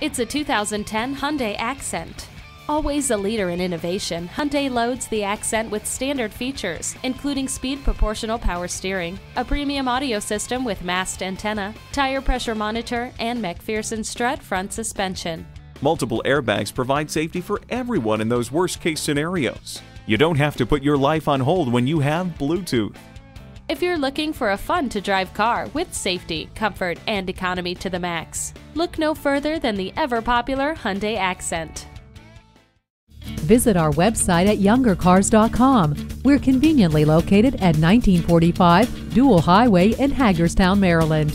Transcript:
It's a 2010 Hyundai Accent. Always a leader in innovation, Hyundai loads the Accent with standard features, including speed proportional power steering, a premium audio system with mast antenna, tire pressure monitor, and McPherson strut front suspension. Multiple airbags provide safety for everyone in those worst case scenarios. You don't have to put your life on hold when you have Bluetooth. If you're looking for a fun to drive car with safety, comfort, and economy to the max, look no further than the ever popular Hyundai Accent. Visit our website at youngercars.com. We're conveniently located at 1945 Dual Highway in Hagerstown, Maryland.